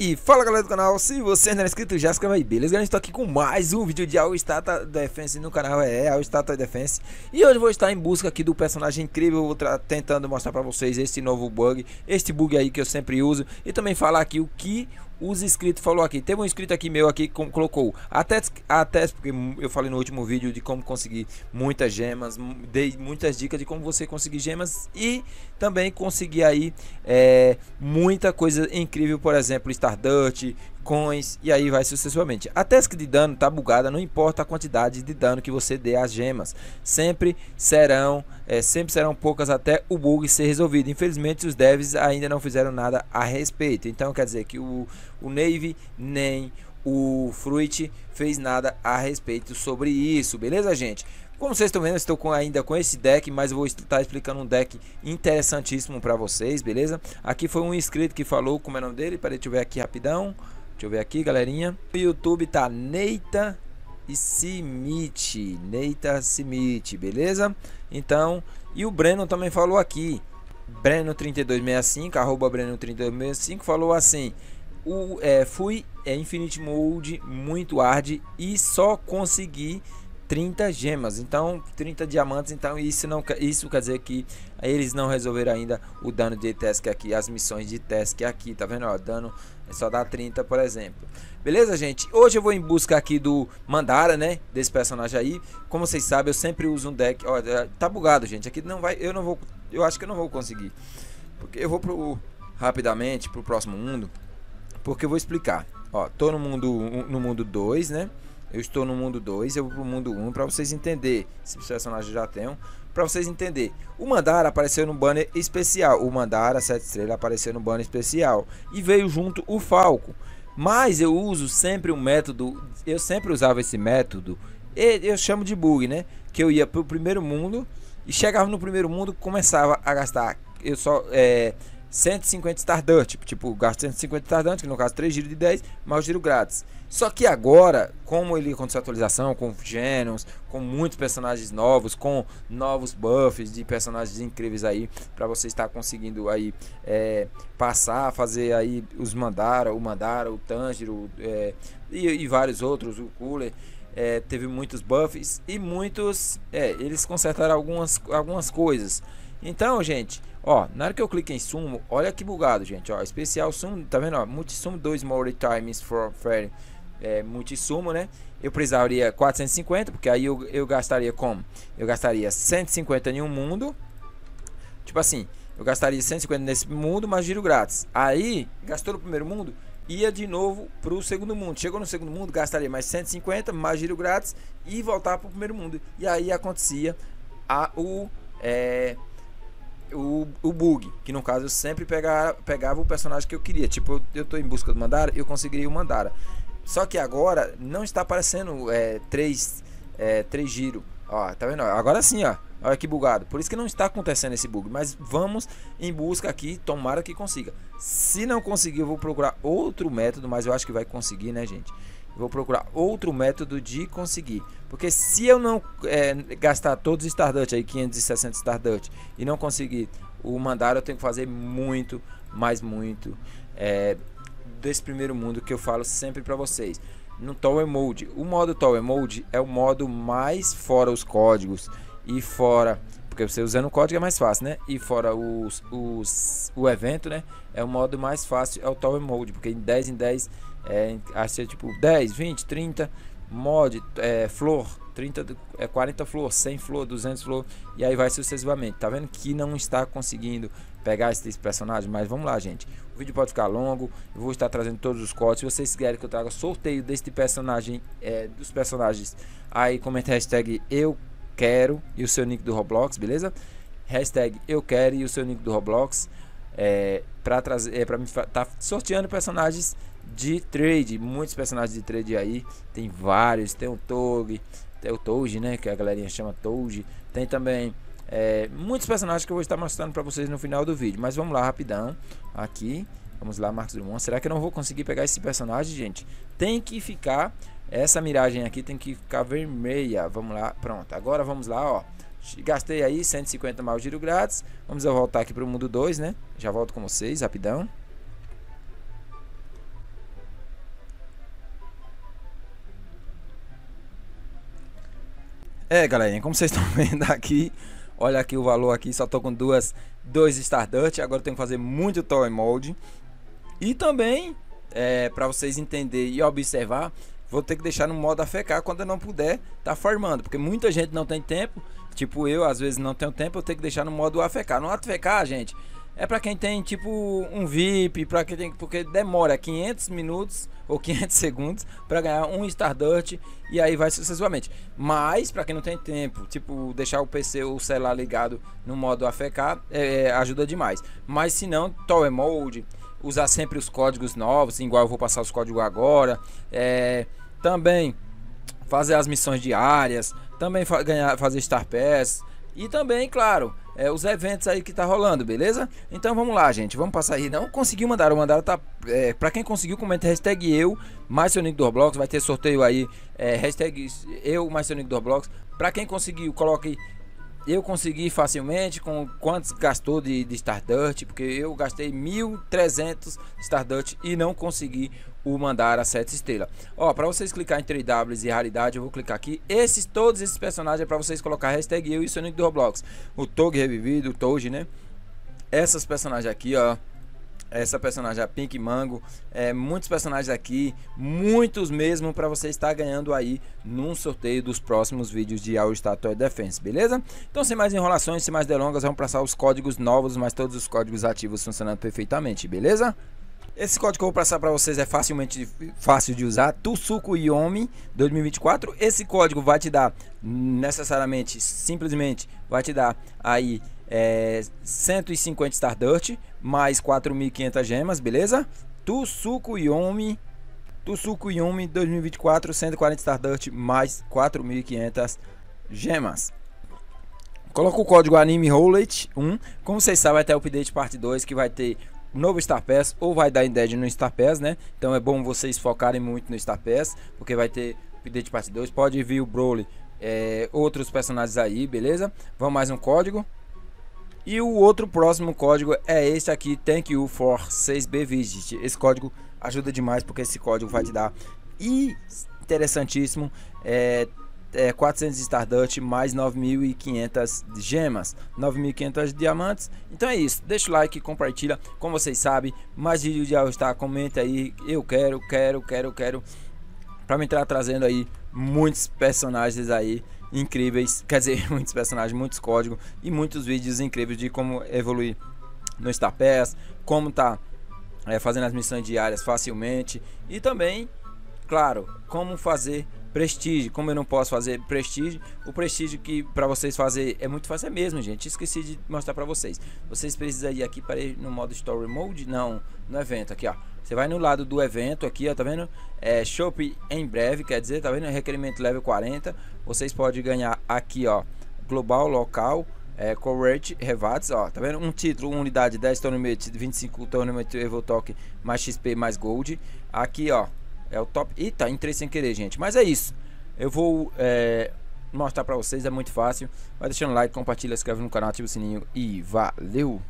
E fala galera do canal, se você não é inscrito já se inscreva aí, beleza? Galera, estou aqui com mais um vídeo de All Stata Defense no canal, é All Stata Defense E hoje vou estar em busca aqui do personagem incrível, vou tentando mostrar pra vocês este novo bug Este bug aí que eu sempre uso E também falar aqui o que os inscritos falou aqui. Teve um inscrito aqui meu aqui colocou até até porque eu falei no último vídeo de como conseguir muitas gemas, dei muitas dicas de como você conseguir gemas e também conseguir aí é, muita coisa incrível, por exemplo, Stardust, e aí vai sucessivamente. A task de dano tá bugada, não importa a quantidade de dano que você dê às gemas, sempre serão é, sempre serão poucas até o bug ser resolvido. Infelizmente os devs ainda não fizeram nada a respeito. Então quer dizer que o, o Navy nem o Fruit fez nada a respeito sobre isso, beleza gente? Como vocês estão vendo, estou com, ainda com esse deck, mas vou estar explicando um deck interessantíssimo para vocês, beleza? Aqui foi um inscrito que falou como é o nome dele, para deixa eu ver aqui rapidão. Deixa eu ver aqui, galerinha. O YouTube tá Neita Simite. Neita Simite, beleza? Então, e o Breno também falou aqui. Breno3265, arroba Breno3265, falou assim: o, é, fui é, Infinite Mode muito hard e só consegui 30 gemas, então 30 diamantes, então isso não isso quer dizer que eles não resolveram ainda o dano de task aqui, as missões de task aqui, tá vendo? Ó, dano só dá 30, por exemplo. Beleza, gente? Hoje eu vou em busca aqui do Mandara, né? Desse personagem aí. Como vocês sabem, eu sempre uso um deck. Ó, é, tá bugado, gente. Aqui não vai, eu não vou, eu acho que eu não vou conseguir. Porque eu vou pro rapidamente pro próximo mundo, porque eu vou explicar. Ó, tô no mundo no mundo 2, né? Eu estou no mundo 2, eu vou pro mundo 1 um, para vocês entenderem. Esses personagens já tem para vocês entenderem. O Mandara apareceu no banner especial. O Mandara 7 estrelas apareceu no banner especial e veio junto o Falco. Mas eu uso sempre um método, eu sempre usava esse método, eu chamo de bug, né? Que eu ia pro primeiro mundo e chegava no primeiro mundo, começava a gastar eu só é, 150 Stardust, tipo, gasto 150 Stardust, que no caso 3 giros de 10, mais giro grátis. Só que agora, como ele aconteceu a atualização, com Genos, com muitos personagens novos, com novos buffs de personagens incríveis aí, para você estar conseguindo aí é, passar, fazer aí os Mandara, o Mandara, o Tanjiro é, e, e, vários outros, o Cooler. É, teve muitos buffs e muitos. É, eles consertaram algumas, algumas coisas. Então, gente, ó, na hora que eu clico em sumo, olha que bugado, gente, ó, especial sumo, tá vendo, ó, multisumo 2 more times for fair, é, multisumo, né? Eu precisaria 450, porque aí eu, eu gastaria como? Eu gastaria 150 em um mundo, tipo assim, eu gastaria 150 nesse mundo, mas giro grátis. Aí, gastou no primeiro mundo, ia de novo para o segundo mundo. Chegou no segundo mundo, gastaria mais 150, mais giro grátis e voltar para o primeiro mundo. E aí acontecia a, o, é, o, o bug, que no caso eu sempre pegava, pegava o personagem que eu queria. Tipo, eu, eu tô em busca do Mandara, eu conseguiria o Mandara. Só que agora não está aparecendo é, três, é, três giro. Ó, tá vendo? Agora sim, ó. Olha que bugado. Por isso que não está acontecendo esse bug. Mas vamos em busca aqui. Tomara que consiga. Se não conseguir, eu vou procurar outro método. Mas eu acho que vai conseguir, né, gente? Vou procurar outro método de conseguir. Porque se eu não é, gastar todos os Stardust aí, 560 Stardust, e não conseguir o mandar, eu tenho que fazer muito, mais muito é, desse primeiro mundo que eu falo sempre para vocês. No Tower Mode, o modo Tower Mode é o modo mais fora os códigos e fora porque você usando o código é mais fácil, né? E fora os, os, o evento, né? É o modo mais fácil, é o Tower Mode, porque em 10 em 10 é, acho tipo 10, 20, 30 mod, é, flor, 30, é, 40 flor, 100 flor, 200 flor e aí vai sucessivamente. Tá vendo que não está conseguindo pegar esses personagens, mas vamos lá, gente. O vídeo pode ficar longo, eu vou estar trazendo todos os cortes. Se vocês querem que eu traga sorteio deste personagem, é, dos personagens, aí comenta hashtag eu quero e o seu nick do Roblox, beleza? Hashtag eu quero e o seu nick do Roblox é, para trazer, é, para tá sorteando personagens de trade, muitos personagens de trade aí, tem vários, tem o Tog, tem o Toge, né, que a galerinha chama Toge, tem também é, muitos personagens que eu vou estar mostrando para vocês no final do vídeo, mas vamos lá rapidão, aqui, vamos lá Marcos Drummond, será que eu não vou conseguir pegar esse personagem, gente? Tem que ficar, essa miragem aqui tem que ficar vermelha. Vamos lá, pronto. Agora vamos lá, ó. Gastei aí 150 mal giro grátis. Vamos voltar aqui para o mundo 2, né? Já volto com vocês, rapidão. É, galerinha, como vocês estão vendo aqui, olha aqui o valor aqui, só tô com duas, dois Stardust, agora eu tenho que fazer muito Toy Mold E também, é, para vocês entenderem e observar, vou ter que deixar no modo AFK quando eu não puder tá formando, porque muita gente não tem tempo, tipo eu, às vezes não tenho tempo, eu tenho que deixar no modo AFK. No AFK, gente, é para quem tem tipo um VIP, para quem tem porque demora 500 minutos ou 500 segundos para ganhar um Stardust e aí vai sucessivamente. Mas para quem não tem tempo, tipo deixar o PC ou o celular ligado no modo AFK é, ajuda demais. Mas se não, Tower Mode, usar sempre os códigos novos, igual eu vou passar os códigos agora. É, também fazer as missões diárias, também fa ganhar, fazer Star Pass e também, claro, é, os eventos aí que tá rolando, beleza? Então vamos lá, gente. Vamos passar aí. Não conseguiu mandar, o mandar tá. É, pra quem conseguiu, comenta hashtag eu, mais seu do Roblox. Vai ter sorteio aí. É, hashtag eu, mais seu do Roblox. Pra quem conseguiu, coloque eu consegui facilmente com quantos gastou de, de Stardust, porque eu gastei 1.300 Stardust e não consegui o mandar a 7 estrelas. Ó, para vocês clicar em 3Ws e raridade, eu vou clicar aqui. Esses, todos esses personagens é para vocês colocar hashtag eu e Sonic do Roblox. O Tog revivido, o Toad, né? Essas personagens aqui, ó essa personagem a Pink Mango, é, muitos personagens aqui, muitos mesmo para você estar ganhando aí num sorteio dos próximos vídeos de All Star Toy Defense, beleza? Então sem mais enrolações, sem mais delongas, vamos passar os códigos novos, mas todos os códigos ativos funcionando perfeitamente, beleza? Esse código que eu vou passar para vocês é facilmente fácil de usar, Tusuko Yomi 2024. Esse código vai te dar necessariamente, simplesmente, vai te dar aí é, 150 Stardust mais 4.500 gemas, beleza? Tusuko Yomi Tusuko Yomi 2024 140 Stardust mais 4.500 gemas. Coloca o código Anime Roulette 1. Como vocês sabem, ter o update parte 2 que vai ter novo Star Pass ou vai dar Indead no Star Pass, né? Então é bom vocês focarem muito no Star Pass, porque vai ter update parte 2. Pode vir o Broly, é, outros personagens aí, beleza? Vamos mais um código. E o outro próximo código é esse aqui, Thank You for 6B Visit. Esse código ajuda demais porque esse código vai te dar interessantíssimo é, é, 400 Stardust mais 9.500 gemas, 9.500 diamantes. Então é isso, deixa o like, compartilha, como vocês sabem, mais vídeo de All Star, comenta aí, eu quero, quero, quero, quero, para me estar trazendo aí muitos personagens aí incríveis, quer dizer, muitos personagens, muitos códigos e muitos vídeos incríveis de como evoluir no Star Pass, como tá é, fazendo as missões diárias facilmente e também, claro, como fazer prestígio. Como eu não posso fazer prestígio, o prestígio que para vocês fazer é muito fácil é mesmo, gente. Esqueci de mostrar para vocês. Vocês precisam ir aqui para ir no modo Story Mode, não, no evento aqui, ó. Você vai no lado do evento aqui, ó, tá vendo? É Shop em breve, quer dizer, tá vendo? Requerimento level 40. Vocês podem ganhar aqui, ó, global, local, é, Correct Revates, ó, tá vendo? Um título, unidade, 10 tournament, 25 tournament Evotalk, mais XP, mais Gold. Aqui, ó, é o top. Eita, entrei sem querer, gente. Mas é isso. Eu vou é, mostrar pra vocês, é muito fácil. Vai deixando like, compartilha, inscreve no canal, ativa o sininho e valeu!